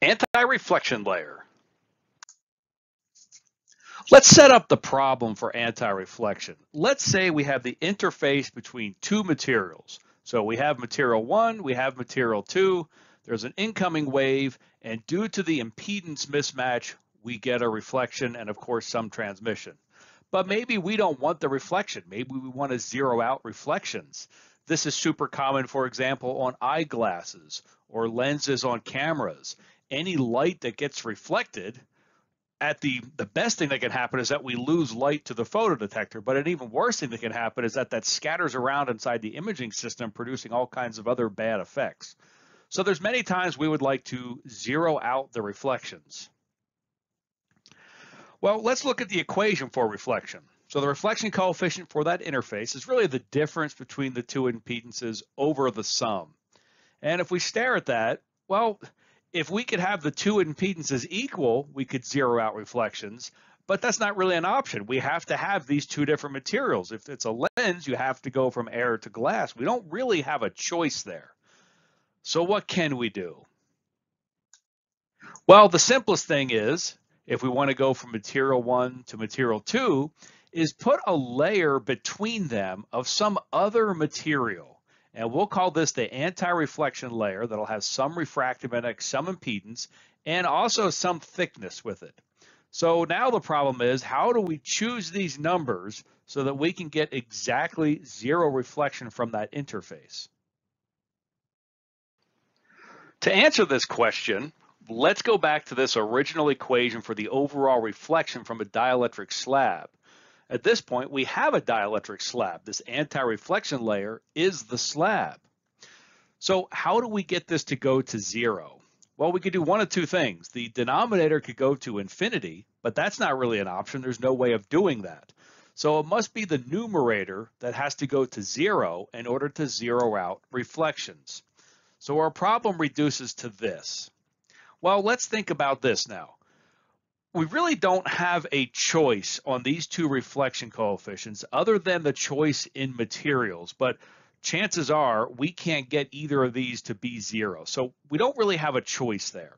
Anti-reflection layer. Let's set up the problem for anti-reflection. Let's say we have the interface between two materials. So we have material one, we have material two, there's an incoming wave, and due to the impedance mismatch, we get a reflection and of course some transmission. But maybe we don't want the reflection. Maybe we want to zero out reflections. This is super common, for example, on eyeglasses or lenses on cameras any light that gets reflected at the the best thing that can happen is that we lose light to the photodetector but an even worse thing that can happen is that that scatters around inside the imaging system producing all kinds of other bad effects. So there's many times we would like to zero out the reflections. Well let's look at the equation for reflection. So the reflection coefficient for that interface is really the difference between the two impedances over the sum. And if we stare at that well if we could have the two impedances equal, we could zero out reflections, but that's not really an option. We have to have these two different materials. If it's a lens, you have to go from air to glass. We don't really have a choice there. So what can we do? Well, the simplest thing is, if we want to go from material one to material two, is put a layer between them of some other material. And we'll call this the anti-reflection layer that'll have some refractive index, some impedance, and also some thickness with it. So now the problem is, how do we choose these numbers so that we can get exactly zero reflection from that interface? To answer this question, let's go back to this original equation for the overall reflection from a dielectric slab. At this point, we have a dielectric slab. This anti-reflection layer is the slab. So how do we get this to go to zero? Well, we could do one of two things. The denominator could go to infinity, but that's not really an option. There's no way of doing that. So it must be the numerator that has to go to zero in order to zero out reflections. So our problem reduces to this. Well, let's think about this now we really don't have a choice on these two reflection coefficients other than the choice in materials, but chances are we can't get either of these to be zero. So we don't really have a choice there.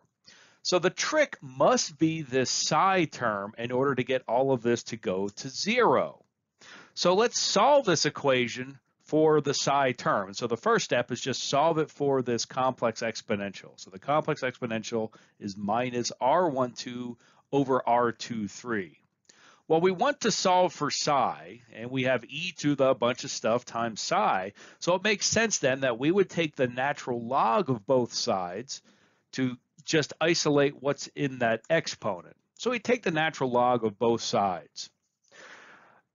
So the trick must be this psi term in order to get all of this to go to zero. So let's solve this equation for the psi term. And so the first step is just solve it for this complex exponential. So the complex exponential is minus R12 over R23. Well, we want to solve for psi, and we have e to the bunch of stuff times psi. So it makes sense then that we would take the natural log of both sides to just isolate what's in that exponent. So we take the natural log of both sides.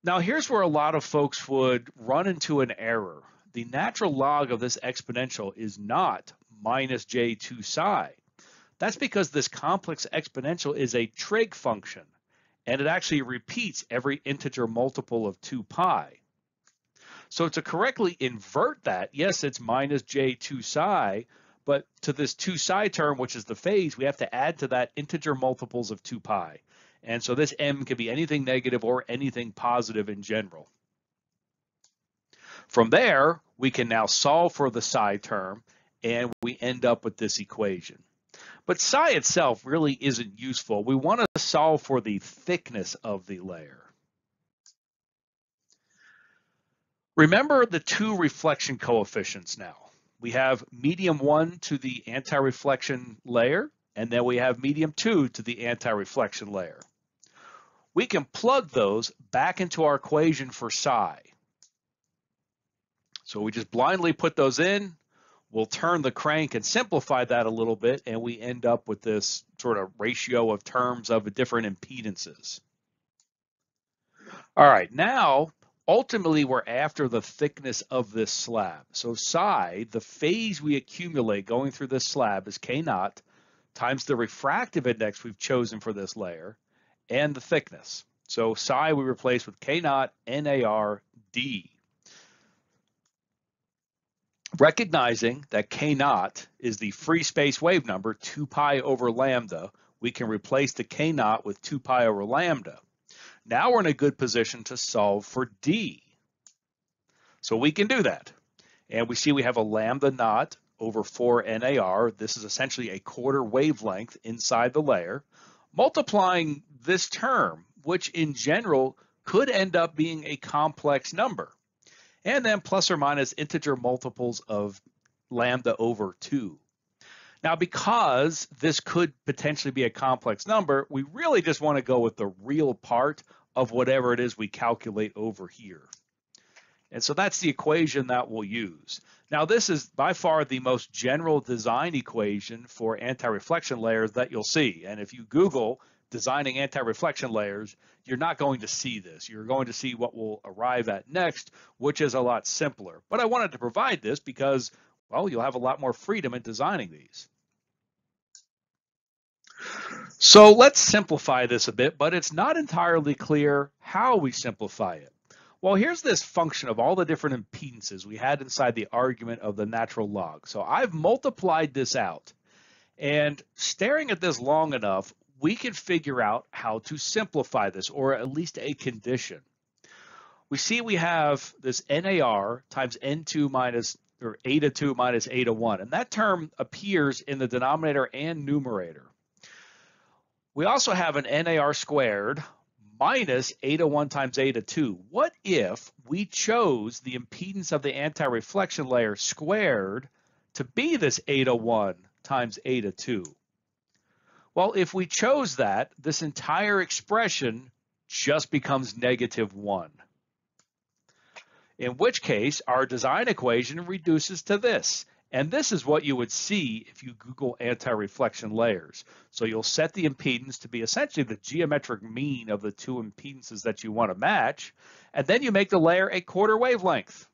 Now here's where a lot of folks would run into an error. The natural log of this exponential is not minus j2 psi. That's because this complex exponential is a trig function, and it actually repeats every integer multiple of 2 pi. So to correctly invert that, yes, it's minus j2 psi, but to this 2 psi term, which is the phase, we have to add to that integer multiples of 2 pi. And so this m can be anything negative or anything positive in general. From there, we can now solve for the psi term, and we end up with this equation. But psi itself really isn't useful. We want to solve for the thickness of the layer. Remember the two reflection coefficients now. We have medium 1 to the anti-reflection layer, and then we have medium 2 to the anti-reflection layer. We can plug those back into our equation for psi. So we just blindly put those in, we'll turn the crank and simplify that a little bit, and we end up with this sort of ratio of terms of different impedances. All right, now ultimately we're after the thickness of this slab. So psi, the phase we accumulate going through this slab is K naught times the refractive index we've chosen for this layer and the thickness. So psi we replace with K naught NAR D. Recognizing that K naught is the free space wave number, 2 pi over lambda, we can replace the K naught with 2 pi over lambda. Now we're in a good position to solve for D. So we can do that. And we see we have a lambda naught over 4 NAR. This is essentially a quarter wavelength inside the layer. Multiplying this term, which in general could end up being a complex number. And then plus or minus integer multiples of lambda over 2. Now, because this could potentially be a complex number, we really just want to go with the real part of whatever it is we calculate over here. And so that's the equation that we'll use. Now, this is by far the most general design equation for anti-reflection layers that you'll see. And if you Google designing anti-reflection layers, you're not going to see this. You're going to see what we'll arrive at next, which is a lot simpler. But I wanted to provide this because, well, you'll have a lot more freedom in designing these. So let's simplify this a bit, but it's not entirely clear how we simplify it. Well, here's this function of all the different impedances we had inside the argument of the natural log. So I've multiplied this out. And staring at this long enough, we can figure out how to simplify this, or at least a condition. We see we have this NAR times N2 minus, or eta 2 minus eta 1, and that term appears in the denominator and numerator. We also have an NAR squared minus eta 1 times eta 2. What if we chose the impedance of the anti-reflection layer squared to be this eta 1 times eta 2? Well, if we chose that, this entire expression just becomes negative 1. In which case, our design equation reduces to this. And this is what you would see if you Google anti-reflection layers. So you'll set the impedance to be essentially the geometric mean of the two impedances that you want to match. And then you make the layer a quarter wavelength,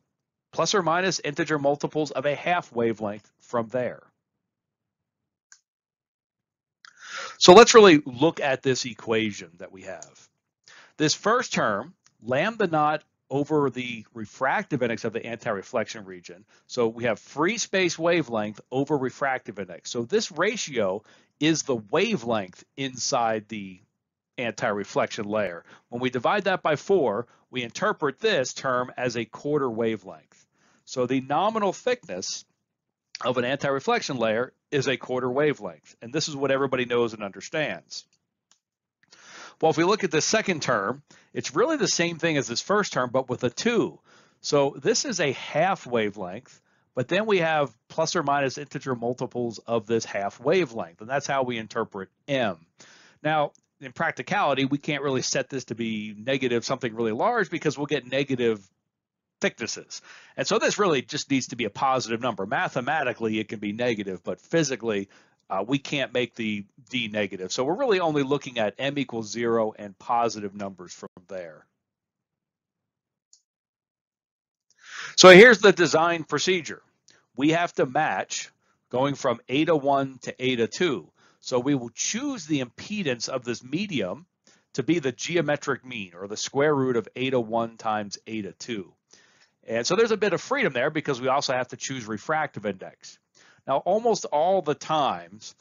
plus or minus integer multiples of a half wavelength from there. So let's really look at this equation that we have. This first term, lambda naught over the refractive index of the anti-reflection region. So we have free space wavelength over refractive index. So this ratio is the wavelength inside the anti-reflection layer. When we divide that by four, we interpret this term as a quarter wavelength. So the nominal thickness of an anti-reflection layer is a quarter wavelength. And this is what everybody knows and understands. Well, if we look at the second term, it's really the same thing as this first term, but with a 2. So this is a half wavelength, but then we have plus or minus integer multiples of this half wavelength, and that's how we interpret m. Now, in practicality, we can't really set this to be negative something really large because we'll get negative thicknesses. And so this really just needs to be a positive number. Mathematically, it can be negative, but physically, uh, we can't make the D negative. So we're really only looking at M equals zero and positive numbers from there. So here's the design procedure. We have to match going from eta 1 to eta 2. So we will choose the impedance of this medium to be the geometric mean or the square root of eta 1 times eta 2. And so there's a bit of freedom there because we also have to choose refractive index. Now, almost all the times,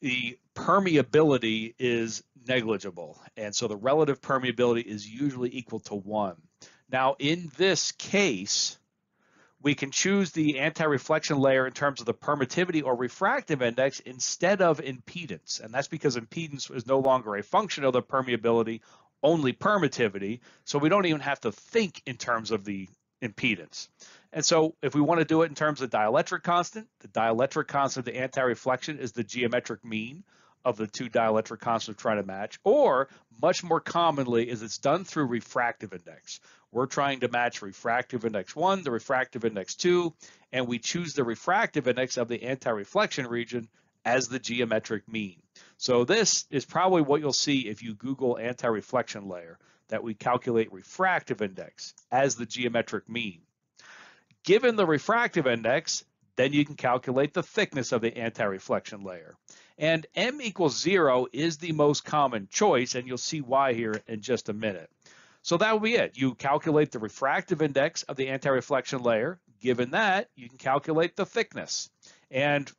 the permeability is negligible. And so the relative permeability is usually equal to one. Now, in this case, we can choose the anti-reflection layer in terms of the permittivity or refractive index instead of impedance. And that's because impedance is no longer a function of the permeability, only permittivity. So we don't even have to think in terms of the impedance. And so if we want to do it in terms of dielectric constant, the dielectric constant of the anti-reflection is the geometric mean of the two dielectric constants we're trying to match, or much more commonly is it's done through refractive index. We're trying to match refractive index one the refractive index two, and we choose the refractive index of the anti-reflection region as the geometric mean. So this is probably what you'll see if you Google anti-reflection layer, that we calculate refractive index as the geometric mean. Given the refractive index, then you can calculate the thickness of the anti-reflection layer. And m equals zero is the most common choice, and you'll see why here in just a minute. So that will be it. You calculate the refractive index of the anti-reflection layer. Given that, you can calculate the thickness. And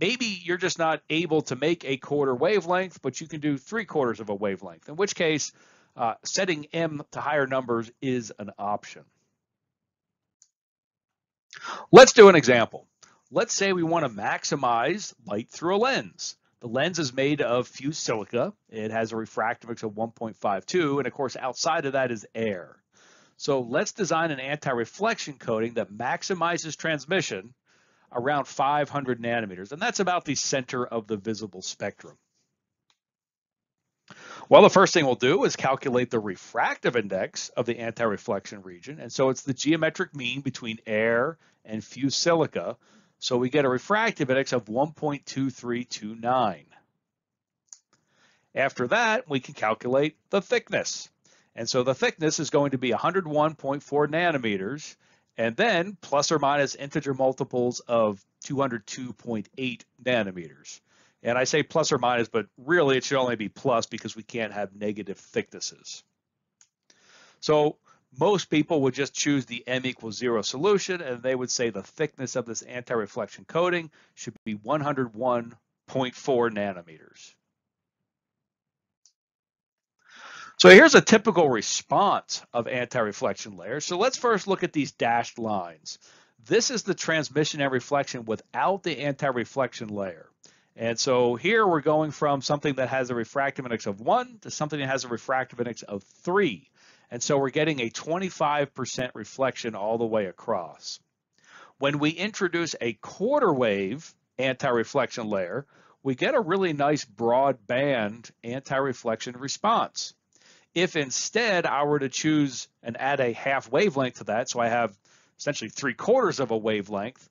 maybe you're just not able to make a quarter wavelength, but you can do three quarters of a wavelength, in which case uh, setting m to higher numbers is an option. Let's do an example. let's say we want to maximize light through a lens. The lens is made of fused silica. It has a refractive index of 1.52, and of course, outside of that is air. So let's design an anti-reflection coating that maximizes transmission around 500 nanometers, and that's about the center of the visible spectrum. Well, the first thing we'll do is calculate the refractive index of the anti-reflection region. And so it's the geometric mean between air and fused silica. So we get a refractive index of 1.2329. After that, we can calculate the thickness. And so the thickness is going to be 101.4 nanometers, and then plus or minus integer multiples of 202.8 nanometers. And I say plus or minus, but really it should only be plus because we can't have negative thicknesses. So most people would just choose the m equals zero solution and they would say the thickness of this anti-reflection coating should be 101.4 nanometers. So here's a typical response of anti-reflection layers. So let's first look at these dashed lines. This is the transmission and reflection without the anti-reflection layer. And so here we're going from something that has a refractive index of 1 to something that has a refractive index of 3. And so we're getting a 25% reflection all the way across. When we introduce a quarter wave anti-reflection layer, we get a really nice broad band anti-reflection response. If instead I were to choose and add a half wavelength to that, so I have essentially three quarters of a wavelength,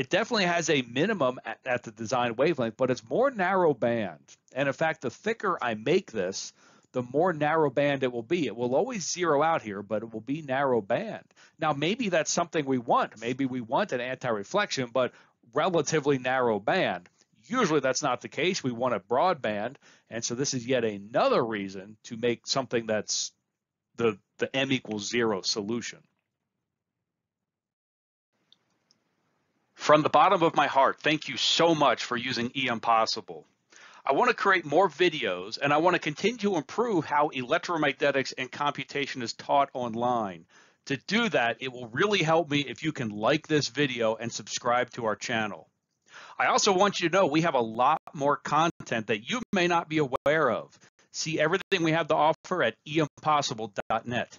it definitely has a minimum at, at, the design wavelength, but it's more narrow band. And in fact, the thicker I make this, the more narrow band it will be. It will always zero out here, but it will be narrow band. Now, maybe that's something we want. Maybe we want an anti-reflection, but relatively narrow band. Usually that's not the case. We want a broadband. And so this is yet another reason to make something that's the, the M equals zero solution. From the bottom of my heart, thank you so much for using EMPossible. I want to create more videos and I want to continue to improve how electromagnetics and computation is taught online. To do that, it will really help me if you can like this video and subscribe to our channel. I also want you to know we have a lot more content that you may not be aware of. See everything we have to offer at empossible.net.